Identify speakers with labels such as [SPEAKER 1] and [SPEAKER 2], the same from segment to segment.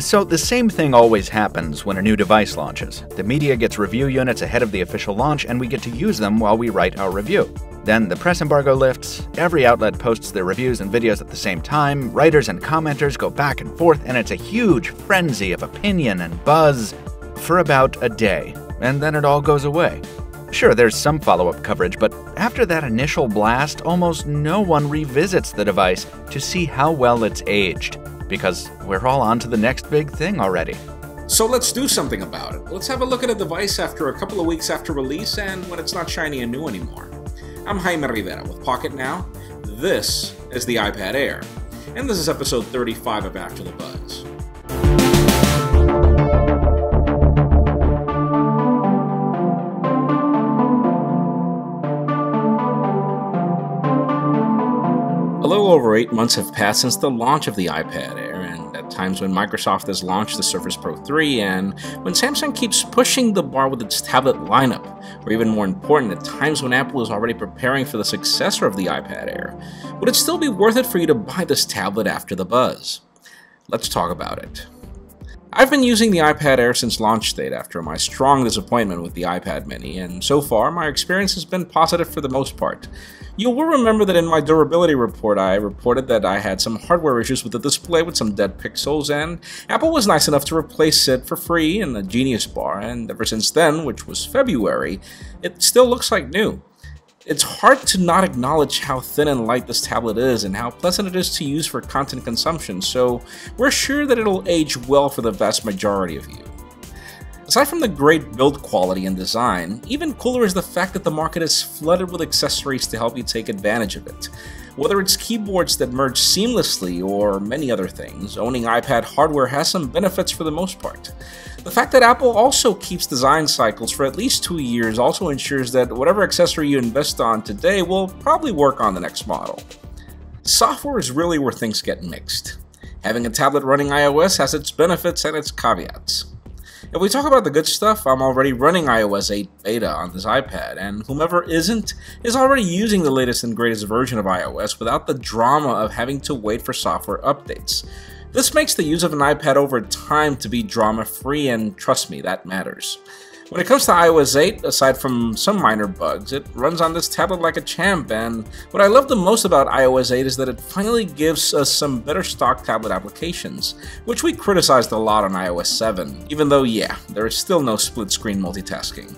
[SPEAKER 1] So, the same thing always happens when a new device launches. The media gets review units ahead of the official launch, and we get to use them while we write our review. Then the press embargo lifts, every outlet posts their reviews and videos at the same time, writers and commenters go back and forth, and it's a huge frenzy of opinion and buzz for about a day, and then it all goes away. Sure, there's some follow up coverage, but after that initial blast, almost no one revisits the device to see how well it's aged, because we're all on to the next big thing already.
[SPEAKER 2] So let's do something about it. Let's have a look at a device after a couple of weeks after release and when it's not shiny and new anymore. I'm Jaime Rivera with Pocketnow. This is the iPad Air, and this is episode 35 of After the Buzz. Over eight months have passed since the launch of the iPad Air, and at times when Microsoft has launched the Surface Pro 3, and when Samsung keeps pushing the bar with its tablet lineup, or even more important, at times when Apple is already preparing for the successor of the iPad Air, would it still be worth it for you to buy this tablet after the buzz? Let's talk about it. I've been using the iPad Air since launch date after my strong disappointment with the iPad mini, and so far my experience has been positive for the most part. You will remember that in my durability report I reported that I had some hardware issues with the display with some dead pixels, and Apple was nice enough to replace it for free in the Genius Bar, and ever since then, which was February, it still looks like new. It's hard to not acknowledge how thin and light this tablet is and how pleasant it is to use for content consumption, so we're sure that it'll age well for the vast majority of you. Aside from the great build quality and design, even cooler is the fact that the market is flooded with accessories to help you take advantage of it. Whether it's keyboards that merge seamlessly or many other things, owning iPad hardware has some benefits for the most part. The fact that Apple also keeps design cycles for at least two years also ensures that whatever accessory you invest on today will probably work on the next model. Software is really where things get mixed. Having a tablet running iOS has its benefits and its caveats. If we talk about the good stuff, I'm already running iOS 8 beta on this iPad, and whomever isn't is already using the latest and greatest version of iOS without the drama of having to wait for software updates. This makes the use of an iPad over time to be drama free, and trust me, that matters. When it comes to iOS 8, aside from some minor bugs, it runs on this tablet like a champ, and what I love the most about iOS 8 is that it finally gives us some better stock tablet applications, which we criticized a lot on iOS 7, even though yeah, there is still no split screen multitasking.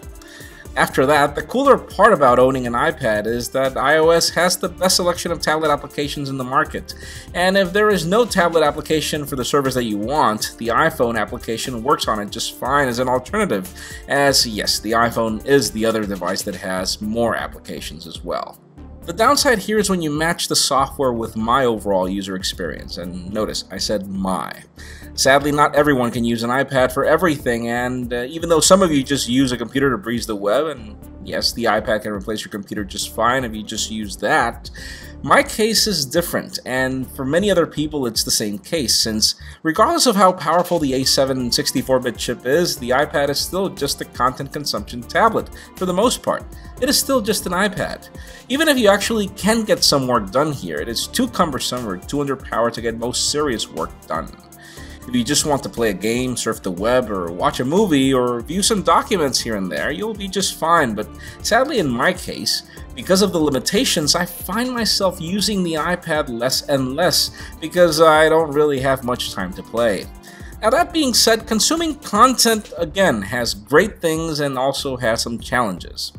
[SPEAKER 2] After that, the cooler part about owning an iPad is that iOS has the best selection of tablet applications in the market. And if there is no tablet application for the service that you want, the iPhone application works on it just fine as an alternative, as yes, the iPhone is the other device that has more applications as well. The downside here is when you match the software with my overall user experience, and notice I said my. Sadly, not everyone can use an iPad for everything, and uh, even though some of you just use a computer to breeze the web, and yes, the iPad can replace your computer just fine if you just use that, my case is different, and for many other people it's the same case, since regardless of how powerful the A7 64-bit chip is, the iPad is still just a content consumption tablet, for the most part. It is still just an iPad. Even if you actually can get some work done here, it is too cumbersome or too underpowered to get most serious work done. If you just want to play a game, surf the web, or watch a movie, or view some documents here and there, you'll be just fine. But sadly, in my case, because of the limitations, I find myself using the iPad less and less because I don't really have much time to play. Now, that being said, consuming content again has great things and also has some challenges.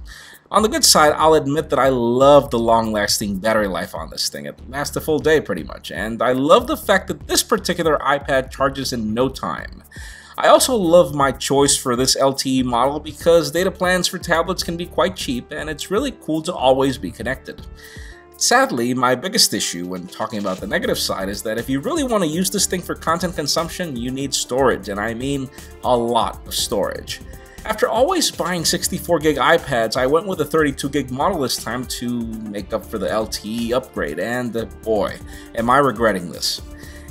[SPEAKER 2] On the good side, I'll admit that I love the long-lasting battery life on this thing. It lasts a full day pretty much, and I love the fact that this particular iPad charges in no time. I also love my choice for this LTE model because data plans for tablets can be quite cheap and it's really cool to always be connected. Sadly, my biggest issue when talking about the negative side is that if you really want to use this thing for content consumption, you need storage, and I mean a lot of storage. After always buying 64 gig iPads, I went with a 32 gig model this time to make up for the LTE upgrade, and uh, boy, am I regretting this.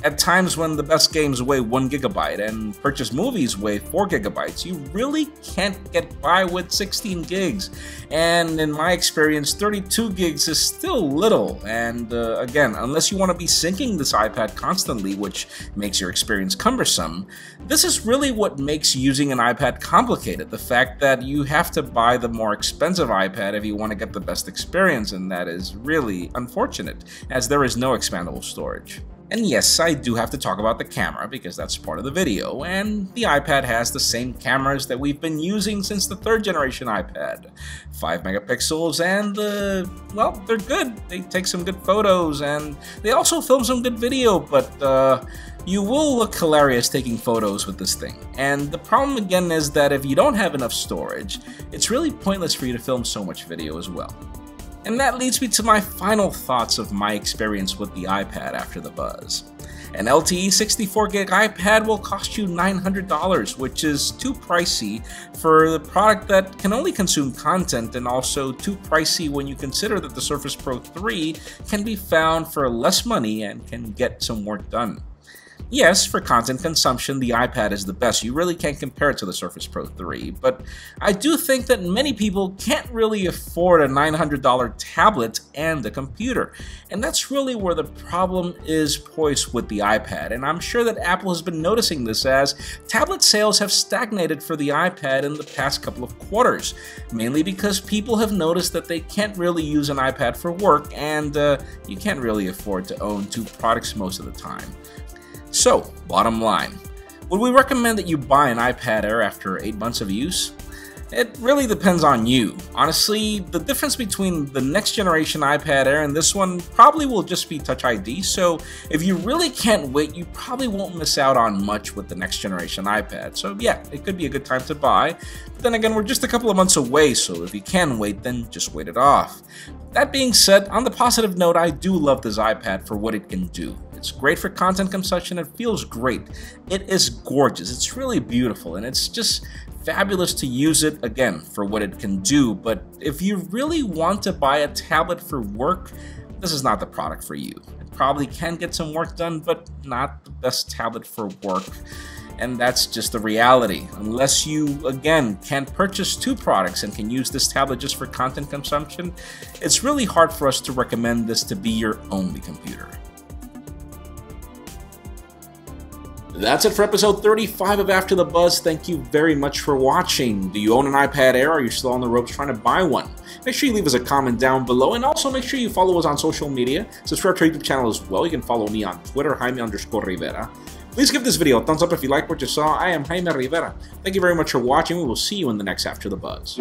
[SPEAKER 2] At times when the best games weigh 1 gigabyte and purchase movies weigh 4 gigabytes, you really can't get by with 16 gigs. And in my experience, 32 gigs is still little. And uh, again, unless you want to be syncing this iPad constantly, which makes your experience cumbersome, this is really what makes using an iPad complicated. The fact that you have to buy the more expensive iPad if you want to get the best experience, and that is really unfortunate, as there is no expandable storage. And yes, I do have to talk about the camera because that's part of the video, and the iPad has the same cameras that we've been using since the third generation iPad. 5 megapixels and, uh, well, they're good. They take some good photos and they also film some good video, but uh, you will look hilarious taking photos with this thing. And the problem again is that if you don't have enough storage, it's really pointless for you to film so much video as well. And that leads me to my final thoughts of my experience with the iPad after the buzz. An LTE 64GB iPad will cost you $900, which is too pricey for the product that can only consume content and also too pricey when you consider that the Surface Pro 3 can be found for less money and can get some work done. Yes, for content consumption, the iPad is the best. You really can't compare it to the Surface Pro 3, but I do think that many people can't really afford a $900 tablet and a computer. And that's really where the problem is poised with the iPad. And I'm sure that Apple has been noticing this as tablet sales have stagnated for the iPad in the past couple of quarters, mainly because people have noticed that they can't really use an iPad for work and uh, you can't really afford to own two products most of the time. So, bottom line, would we recommend that you buy an iPad Air after 8 months of use? It really depends on you. Honestly, the difference between the next generation iPad Air and this one probably will just be Touch ID, so if you really can't wait, you probably won't miss out on much with the next generation iPad. So yeah, it could be a good time to buy. But then again, we're just a couple of months away, so if you can wait, then just wait it off. That being said, on the positive note, I do love this iPad for what it can do. It's great for content consumption. It feels great. It is gorgeous. It's really beautiful, and it's just fabulous to use it again for what it can do. But if you really want to buy a tablet for work, this is not the product for you. It probably can get some work done, but not the best tablet for work. And that's just the reality. Unless you, again, can purchase two products and can use this tablet just for content consumption, it's really hard for us to recommend this to be your only computer. That's it for episode 35 of After the Buzz. Thank you very much for watching. Do you own an iPad Air? Are you still on the ropes trying to buy one? Make sure you leave us a comment down below, and also make sure you follow us on social media. Subscribe to our YouTube channel as well. You can follow me on Twitter, Jaime underscore Rivera. Please give this video a thumbs up if you like what you saw. I am Jaime Rivera. Thank you very much for watching. We will see you in the next After the Buzz.